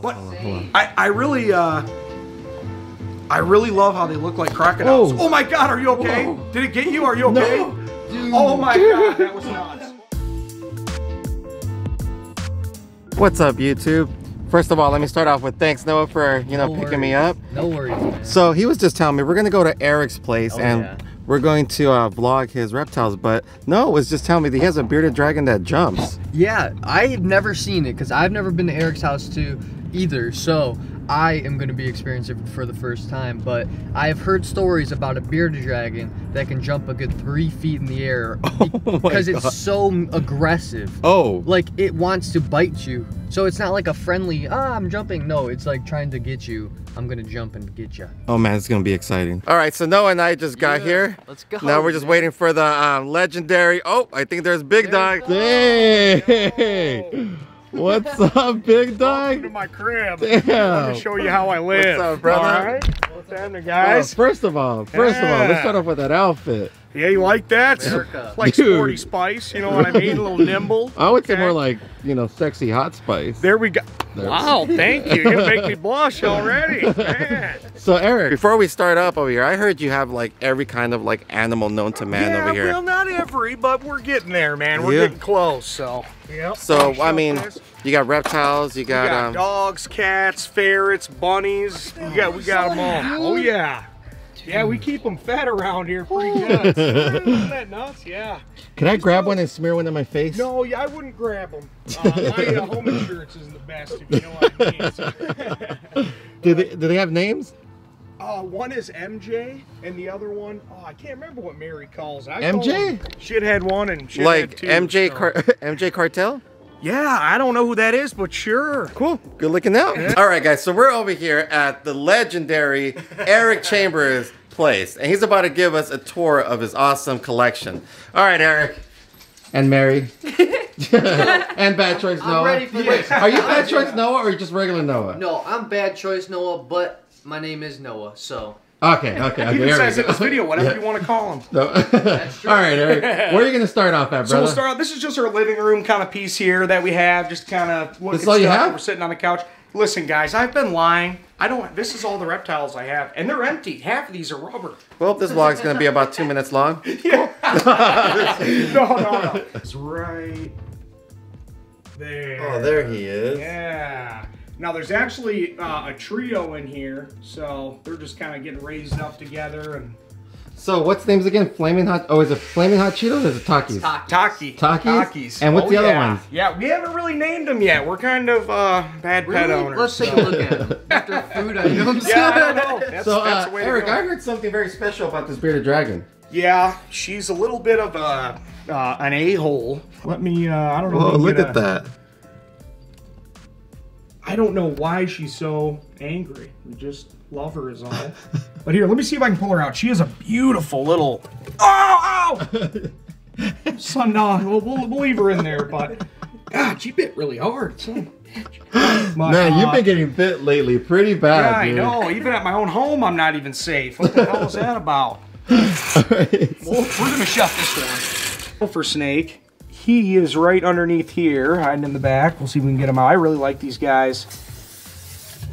But I, I really, uh, I really love how they look like crocodiles. Oh. Oh, my God, are you okay? Whoa. Did it get you? Are you okay? No. Oh my God, that was nuts. What's up, YouTube? First of all, let me start off with thanks, Noah, for you know No picking me up. No worries, man. So he was just telling me we're gonna go to Eric's place Oh, and yeah. We're going to uh, vlog his reptiles. But Noah was just telling me that he has a bearded dragon that jumps. Yeah, I've never seen it because I've never been to Eric's house too either. So I am going to be experiencing it for the first time. But I have heard stories about a bearded dragon that can jump a good three feet in the air Oh because God. it's so aggressive. Oh, Like it wants to bite you. So it's not like a friendly, ah, I'm jumping. No, it's like trying to get you. I'm going to jump and get you. oh man, it's gonna be exciting. All right, so Noah and I just got Yeah, here. let's go, Now we're just man. waiting for the um, legendary. Oh, I think there's Big There Dog. we Hey, what's up, Big Welcome to Dog? my crib. Damn. Let me show you how I live. What's up, brother? All right. What's happening, guys? first of all, first of all, let's start off with that outfit. Yeah, you like that? America. Like Dude. sporty spice, you know what I mean? A little nimble. I would say more like you know, sexy hot spice. There we go. There. Wow, thank you. You're gonna make me blush already. Man. So Eric, before we start up over here, I heard you have like every kind of like animal known to man yeah, over here. well, not every, but we're getting there, man. We're Yeah. getting close. So, yep. so I mean, this. You got reptiles, you got, got um, dogs, cats, ferrets, bunnies. We got, we got them all. Oh yeah. Yeah, we keep them fed around here pretty good. Isn't that nuts? Yeah. Can I grab one and smear one in my face? No, yeah, I wouldn't grab them. Uh, my uh, home insurance isn't the best, if you know what I mean. Do they do they have names? Uh, one is MJ, and the other one, oh, I can't remember what Mary calls. it. I MJ? them Shithead one and shithead like two. MJ so- Car- MJ Cartel? Yeah, I don't know who that is, but sure. Cool. Good looking out. All right, guys. So we're over here at the legendary Eric Chambers place, and he's about to give us a tour of his awesome collection. All right, Eric. And Mary. and Bad Choice Noah. ready for this. Are you Bad Choice Noah or are you just regular Noah? No, I'm bad choice, Noah, but my name is Noah, so. Okay, okay, okay. He here even says in this video, whatever Yeah. you want to call him. No. All right, Eric. Where are you gonna start off at, brother? So we'll start out. This is just our living room kind of piece here that we have. Just kind of look This at all you have? We're sitting on the couch. Listen, guys, I've been lying. I don't. This is all the reptiles I have, and they're empty. Half of these are rubber. Well, this vlog's gonna be about two minutes long. yeah. no, no, no. It's right there. Oh, there he is. Yeah. Now there's actually uh, a trio in here, so they're just kind of getting raised up together and So what's the names again? Flaming hot. Oh, is it Flaming Hot Cheetos or is it Takis? Taki. Takis? Takis. And what's Oh, the other yeah. ones? Yeah, we haven't really named them yet. We're kind of uh, bad pet owners. Let's take a so- look at them. After food items. Yeah, I don't know. That's, So, that's uh, the way Eric, to go. I heard something very special about this bearded dragon. Yeah, she's a little bit of a uh, an a hole. Let me. Uh, I don't know. if Oh, look at a- that. I don't know why she's so angry. We just love her is all. but here, let me see if I can pull her out. She is a beautiful little. Oh, ow! Son, no, we'll, we'll, we'll leave her in there. But God, she bit really hard. Son. But, Man, you've uh, been getting bit lately pretty bad. Yeah, bad, I dude. know. Even at my own home, I'm not even safe. What the hell is that about? Well, we're gonna shut this one. For Snake, he is right underneath here, hiding in the back. We'll see if we can get him out. I really like these guys.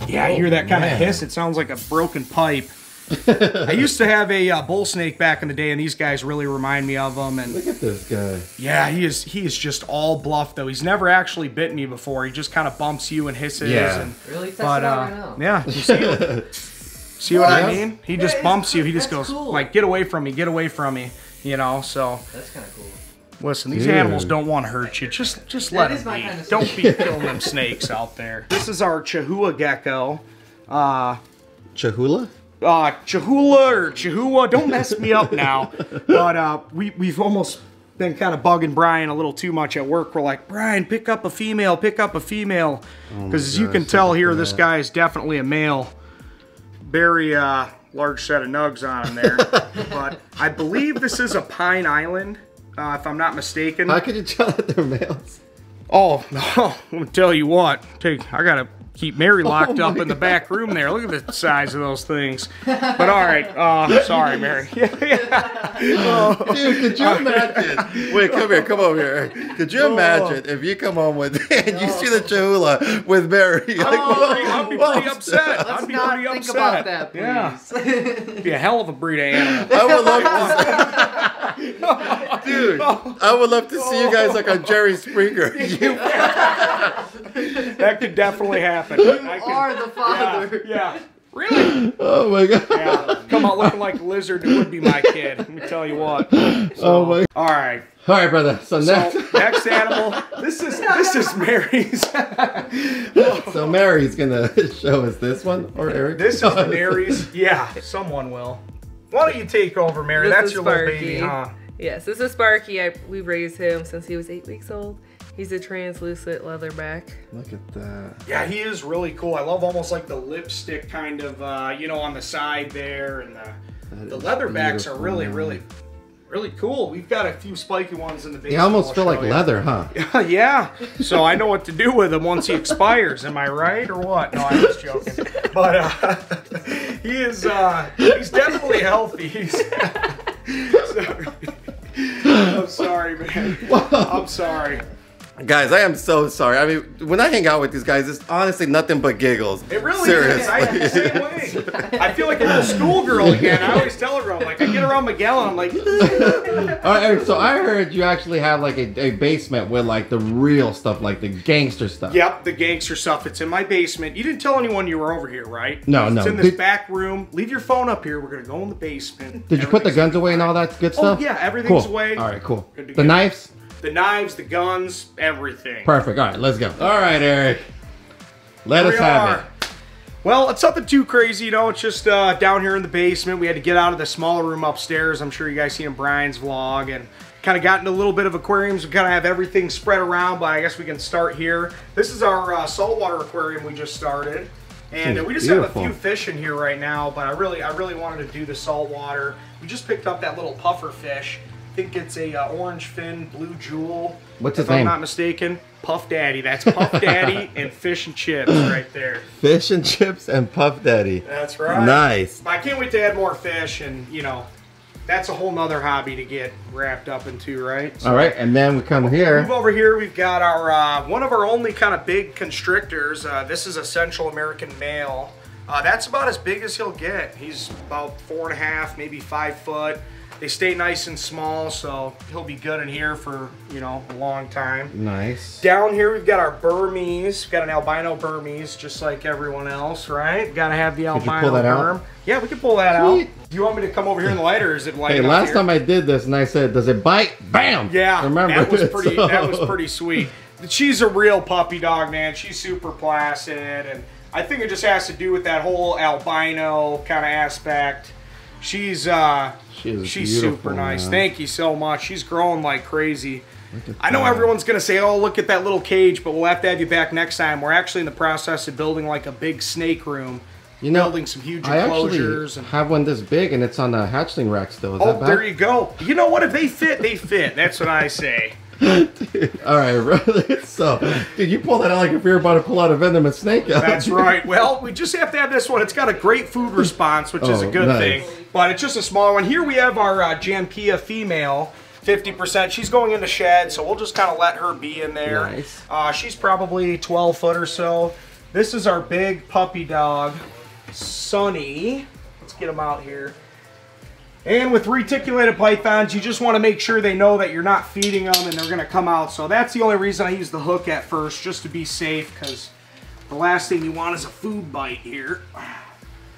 Yeah, I hear that kind of hiss. It sounds like a broken pipe. I used to have a uh, bull snake back in the day, and these guys really remind me of them. And Look at this guy. yeah, he is he is just all bluff though. He's never actually bit me before. He just kind of bumps you and hisses. Yeah. And, Really? Test but it out uh, right now. yeah, you see it? See what I mean? He just bumps you. He just that's goes cool. like, "Get away from me! Get away from me!" You know. So That's kind of cool. Listen, these Dude. animals don't want to hurt you. Just just let them be. kinda Don't be killing them snakes out there. This is our Chahoua gecko. Uh, Chahula? uh, Chihuahua or Chihuahua. Don't mess me up now. But uh, we we've almost been kind of bugging Brian a little too much at work. We're like, Brian, pick up a female, pick up a female, because as you can tell look at here, this guy is definitely a male. Very uh, large set of nugs on him there. but I believe this is a Pine Island, uh, if I'm not mistaken. How could you tell that they're males? Oh no! I'm gonna tell you what. Take, I gotta keep Mary locked up in the back room there. Look at the size of those things. But all right, uh, sorry, Mary. Yeah, yeah. Dude, could you imagine? Wait, come here, come over here. Could you imagine if you come home with and you see the Cholula with Mary? Like, I'd be whoa, pretty upset. Let's I'd be not pretty think upset. about that, please. Yeah. Be a hell of a breed of animal. I would love to, dude. I would love to see you guys like on Jerry Springer. You, That could definitely happen. I You could- are the father. yeah. yeah. Really? oh my god. Yeah. Come on, looking like lizard. It would be my kid. Let me tell you what. Oh my. All right. All right, brother. So So next, next animal. This is this is Mary's. so Mary's gonna show us this one or Eric. This is Mary's. Yeah, someone will. Why don't you take over, Mary? This That's is your little baby, huh? Yes, this is Sparky. I, we raised him since he was eight weeks old. He's a translucent leatherback. Look at that. Yeah, he is really cool. I love almost like the lipstick kind of, uh, you know, on the side there, and the the leatherbacks are really, man. really, really cool. We've got a few spiky ones in the basement. They almost I'll feel like you. leather, huh? yeah, so I know what to do with him once he expires. Am I right or what? No, I'm just joking. But uh, he is, uh, he's definitely healthy. He's, sorry. I'm sorry, man. I'm sorry. Guys, I am so sorry. I mean, when I hang out with these guys, it's honestly nothing but giggles. It really Seriously. is. I am the same way. I feel like a little schoolgirl again. I always tell her, I'm like, I get around Miguel and I'm like, All right, Eric, so I heard you actually have like a, a basement with like the real stuff, like the gangster stuff. Yep, the gangster stuff. It's in my basement. You didn't tell anyone you were over here, right? No, it's no. It's in this Did- back room. Leave your phone up here. We're gonna go in the basement. Did you put the guns away and all that good stuff? Oh, stuff? yeah, everything's cool. away. All right, cool. The go. knives? The knives, the guns, everything. Perfect. All right, let's go. All right, Eric. Let Here us have it. Well, it's nothing too crazy, you know. It's just uh, down here in the basement. We had to get out of the smaller room upstairs. I'm sure you guys seen in Brian's vlog, and kind of got into a little bit of aquariums. We kind of have everything spread around, but I guess we can start here. This is our uh, saltwater aquarium we just started, and we just Beautiful. have a few fish in here right now. But I really, I really wanted to do the saltwater. We just picked up that little puffer fish. I think it's a uh, orange fin blue jewel. What's his if his I'm not mistaken. Puff Daddy. That's Puff Daddy and fish and chips right there. Fish and chips and Puff Daddy. That's right. Nice. I can't wait to add more fish, and you know, that's a whole nother hobby to get wrapped up into, right? So All right, and then we come Move here. over here. We've got our uh, one of our only kind of big constrictors. Uh, this is a Central American male. Uh, that's about as big as he'll get. He's about four and a half, maybe five foot. They stay nice and small, so he'll be good in here for you know a long time. Nice. Down here we've got our Burmese. We've got an albino Burmese, just like everyone else, right? Got to have the you albino pull that out? Yeah, we can pull that Sweet. out. Do you want me to come over here in the light, or is it light? Hey, last here? time I did this and I said, does it bite? Bam! Yeah, Remember? that was pretty. So- That was pretty sweet. She's a real puppy dog, man. She's super placid, and I think it just has to do with that whole albino kind of aspect. She's uh, She she's super nice. man. Thank you so much. She's growing like crazy. I know everyone's gonna say, "Oh, look at that little cage," but we'll have to have you back next time. We're actually in the process of building like a big snake room, You know, building some huge I actually enclosures. and have one this big and it's on the hatchling rack still. Is oh, there you go. You know what? If they fit, they fit. That's what I say. All right, brother. So, dude, you pull that out like if you're about to pull out a venomous snake out. That's right. Well, we just have to have this one. It's got a great food response, which is a Oh, good nice. thing. But it's just a small one. Here we have our uh, Jampea female, 50%. She's going into shed, so we'll just kind of let her be in there. Nice. Uh, she's probably 12 foot or so. This is our big puppy dog, Sunny. Let's get him out here. And with reticulated pythons, you just want to make sure they know that you're not feeding them and they're going to come out. So that's the only reason I use the hook at first, just to be safe, because the last thing you want is a food bite here.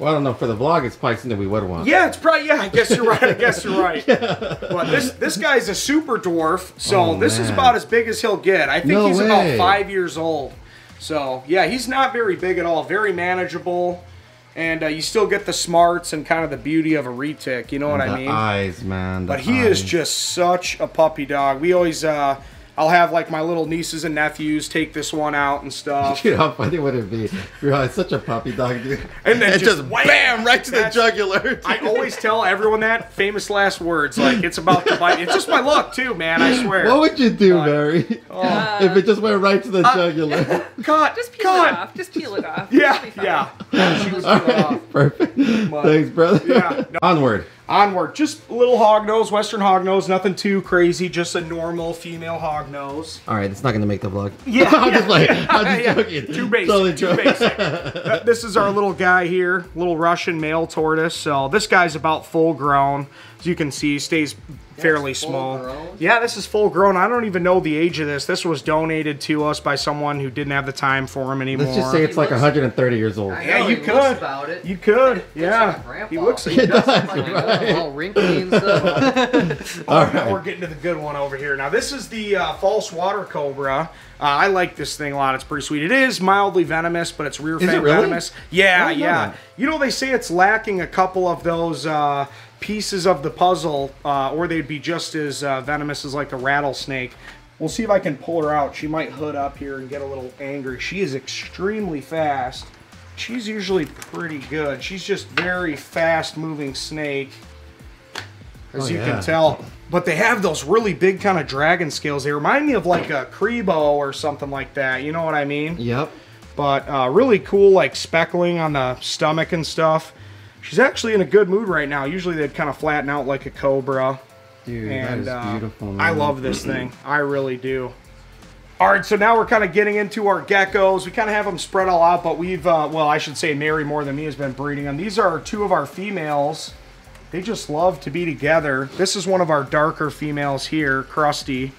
Well, I don't know. For the vlog, it's probably something we would want. Yeah, it's probably yeah. I guess you're right. I guess you're right. But this this guy's a super dwarf, so Oh, this is about as big as he'll get. I think No he's way. about five years old. So yeah, he's not very big at all. Very manageable, and uh, you still get the smarts and kind of the beauty of a retic. You know what the I mean? eyes, man. But he is just such a puppy dog. We always, uh, I'll have like my little nieces and nephews take this one out and stuff. Dude, how funny would it be? You're it's such a puppy dog, dude. And then And just just, wham! bam, right to the jugular. I always tell everyone that famous last words. Like it's about the bite. It's just my luck too, man. I swear. What would you do, God. Mary? Oh. if it just went right to the uh, jugular. cut. Just peel cut. it off. Just peel it off. Yeah, It'll be fine. yeah. She was peeled off. Perfect. Thanks, brother. Yeah. No. Onward. Onward, just a little hog nose, western hog nose, nothing too crazy, just a normal female hog nose. All right, it's not gonna make the vlog. Yeah, I'm yeah, just like, yeah, I'm just yeah. joking. Too basic, Totally too basic. Uh, this is our little guy here, little Russian male tortoise. So this guy's about full grown. As you can see, stays fairly full small. grown? Yeah, this is full grown. I don't even know the age of this. This was donated to us by someone who didn't have the time for him anymore. Let's just say it's like looks- 130 years old. I Yeah, you he could. looks about it. You could, yeah. like he looks. It He does. does, Like, right. all wrinkly and stuff. All now we're getting to the good one over here. Now this is the uh, false water cobra. Uh, I like this thing a lot. It's pretty sweet. It is mildly venomous, but it's rear Is it really? venomous. Yeah, I didn't know yeah. You know they say it's lacking a couple of those uh, pieces of the puzzle, uh, or they'd be just as uh, venomous as like a rattlesnake. We'll see if I can pull her out. She might hood up here and get a little angry. She is extremely fast. She's usually pretty good. She's just very fast moving snake as Oh, you yeah. can tell. But they have those really big kind of dragon scales. They remind me of like a Crebo or something like that. You know what I mean? Yep. But uh, really cool, like speckling on the stomach and stuff. She's actually in a good mood right now. Usually they'd kind of flatten out like a cobra. Dude, that And is uh, beautiful, man. I love this thing. I really do. All right, so now we're kind of getting into our geckos. We kind of have them spread all out, but we've, uh, well, I should say Mary more than me has been breeding them. These are two of our females. They just love to be together. This is one of our darker females here, Krusty.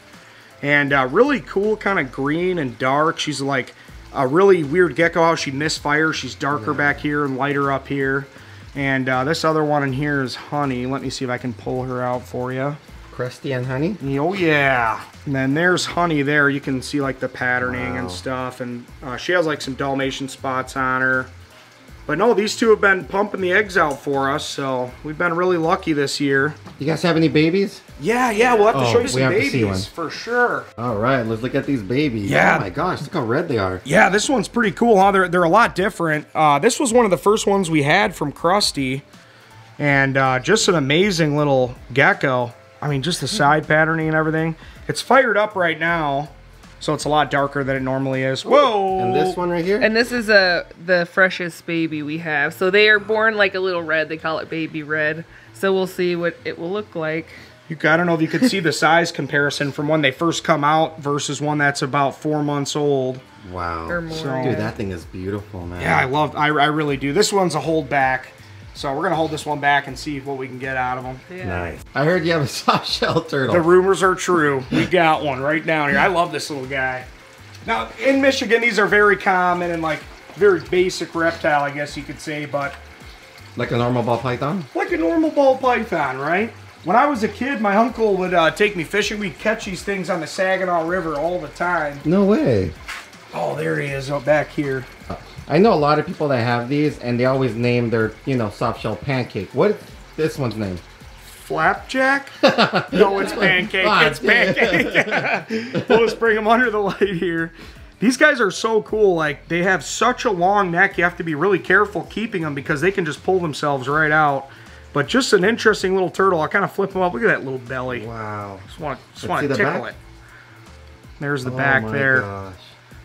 And uh, really cool, kind of green and dark. She's like a really weird gecko how she misfires. She's darker back here and lighter up here. And uh, this other one in here is Honey. Let me see if I can pull her out for you. Crusty and honey. Oh yeah. And then there's Honey there. You can see like the patterning Wow. and stuff. And uh, she has like some Dalmatian spots on her. But no, these two have been pumping the eggs out for us, so we've been really lucky this year. You guys have any babies? Yeah, yeah, we'll have to Oh, show you some babies for sure. All right, let's look at these babies. Yeah. Oh my gosh, look how red they are. Yeah, this one's pretty cool, huh? They're, they're a lot different. Uh, this was one of the first ones we had from Krusty. And uh, just an amazing little gecko. I mean, just the side patterning and everything. It's fired up right now, so it's a lot darker than it normally is. Whoa! And this one right here? And this is a the freshest baby we have. So they are born like a little red. They call it baby red. So we'll see what it will look like. You, I don't know if you could see the size comparison from when they first come out versus one that's about four months old. wow. Or more. So- Dude, that thing is beautiful, man. Yeah, I love. I, I really do. This one's a hold back, so we're gonna hold this one back and see what we can get out of them. Yeah. Nice. I heard you have a soft shell turtle. The rumors are true. We got one right down here. I love this little guy. Now in Michigan, these are very common and like very basic reptile, I guess you could say, but like a normal ball python? like a normal ball python, right? When I was a kid, my uncle would uh, take me fishing. We'd catch these things on the Saginaw River all the time. No way. Oh, there he is, up back here. I know a lot of people that have these, and they always name their, you know, soft shell pancake. What is this one's name? Flapjack? no, it's pancake. Ah, It's pancake. we'll just bring them under the light here. These guys are so cool. Like, they have such a long neck. You have to be really careful keeping them because they can just pull themselves right out. But just an interesting little turtle. I'll kind of flip them up. Look at that little belly. Wow. Just want to just want to tickle back. it. There's the Oh back my there. Gosh.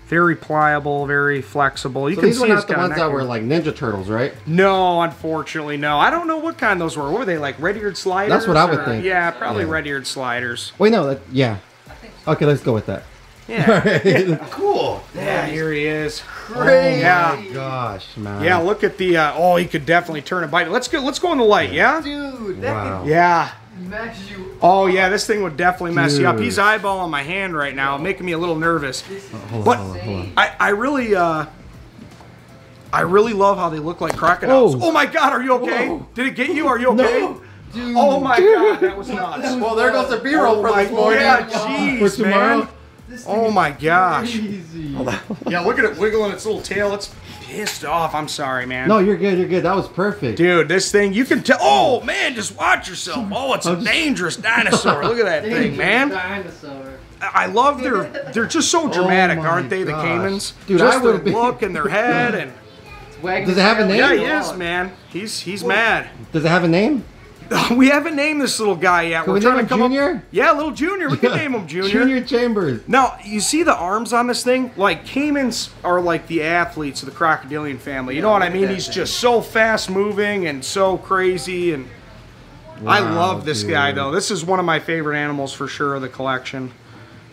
Very pliable, very flexible. You So can these see were it's not the ones neck that were like Ninja Turtles, right? No, unfortunately, no. I don't know what kind those were. What were they like? Red-eared sliders? That's what I would or- think. Yeah, probably Yeah. red-eared sliders. Wait, no, that, yeah. Okay, let's go with that. Yeah. cool. yeah, here he is. Crazy. Yeah. Oh my gosh, man. Yeah, look at the. Uh, oh, he could definitely turn and bite. Let's go. Let's go in the light. Yeah. Dude, that Wow. Yeah. Could match you. Oh yeah, this thing would definitely mess you up. Dude. He's eyeballing my hand right now, making me a little nervous. Hold But- on, hold on, hold on. I, I really, uh, I really love how they look like crocodiles. Whoa. Oh my God, are you okay? Whoa. Did it get you? Are you okay? No. Dude. Oh my God, that was nuts. Well, there goes the B-roll Oh for my- this morning. Yeah, jeez, For tomorrow. man. Oh my gosh. Easy. Yeah, look at it wiggling its little tail. It's pissed off. I'm sorry, man. No, you're good. You're good. That was perfect. Dude, this thing, you can tell. Oh, man, just watch yourself. Oh, it's a dangerous dinosaur. Look at that thing, man. Dinosaur. I love their. They're just so oh dramatic, Oh aren't they? The gosh. Caimans. Dude, just I would their be- look and their head and. Does it have a name? Yeah, he is, man. He's he's mad. Does it have a name? We haven't named this little guy yet. Can We're we trying name to him come Junior? up. Yeah, little Junior. We can name him Junior. Junior Chambers. Now you see the arms on this thing. Like Caimans are like the athletes of the crocodilian family. You know what I mean? He's thing. just so fast moving and so crazy and. I love this guy though. This is one of my favorite animals for sure of the collection.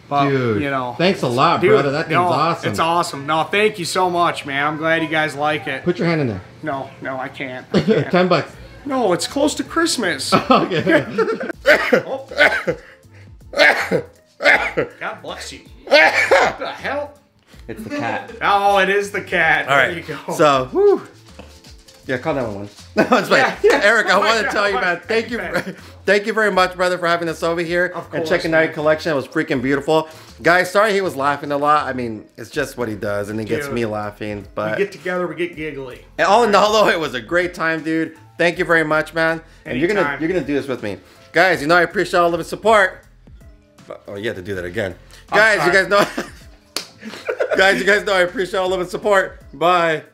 But Dude, you know, thanks a lot, dude, brother. That thing's no, awesome. It's awesome. No, thank you so much, man. I'm glad you guys like it. Put your hand in there. No, no, I can't. I can't. Ten bucks. No, it's close to Christmas. Okay. God bless you. what the hell? it's the cat. Oh, it is the cat. All there you go. So, Whew. yeah, call that one. No, it's fine. Yeah, yeah. Eric, I Oh my want to tell you, oh man. Thank you, God. thank you very much, brother, for having us over here Of and course, checking out your collection. It was freaking beautiful, guys. Sorry he was laughing a lot. I mean, it's just what he does, and he gets me laughing. But we get together, we get giggly. And all in all, though, it was a great time, dude. Thank you very much, man. And you're gonna you're gonna do this with me, guys. You know I appreciate all of the support. But- Oh, you have to do that again, guys. You guys know, guys. You guys know I appreciate all of the support. Bye.